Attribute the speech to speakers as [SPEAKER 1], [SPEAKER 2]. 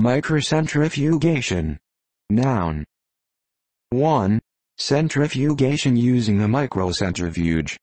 [SPEAKER 1] Microcentrifugation. Noun. 1. Centrifugation using a microcentrifuge.